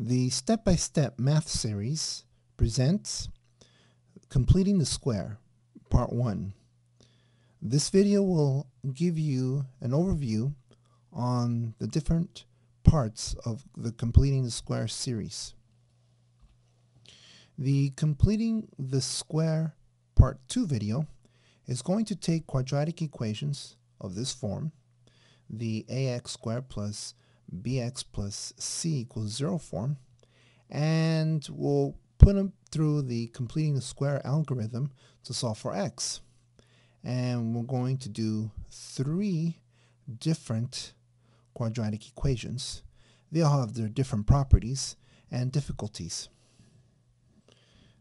The step-by-step math series presents Completing the Square, Part 1. This video will give you an overview on the different parts of the Completing the Square series. The Completing the Square Part 2 video is going to take quadratic equations of this form, the ax squared plus bx plus c equals 0 form and we'll put them through the completing the square algorithm to solve for x. And we're going to do three different quadratic equations. They all have their different properties and difficulties.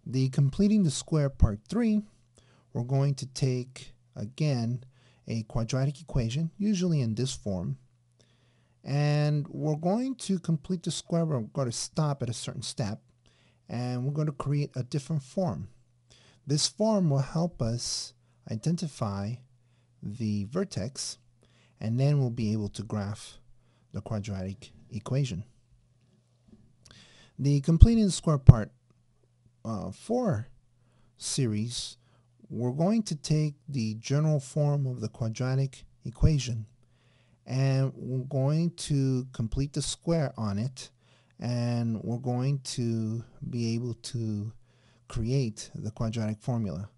The completing the square part 3, we're going to take again a quadratic equation, usually in this form, and we're going to complete the square. We're going to stop at a certain step and we're going to create a different form. This form will help us identify the vertex and then we'll be able to graph the quadratic equation. The completing the square part uh, 4 series, we're going to take the general form of the quadratic equation and we're going to complete the square on it and we're going to be able to create the quadratic formula.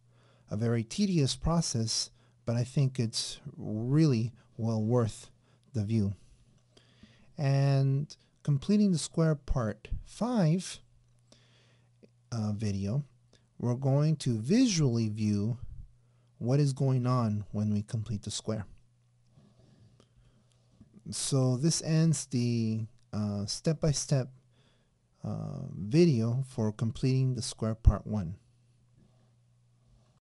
A very tedious process, but I think it's really well worth the view. And completing the square part 5 uh, video, we're going to visually view what is going on when we complete the square so this ends the uh, step-by-step uh, -step, uh, video for completing the square part 1.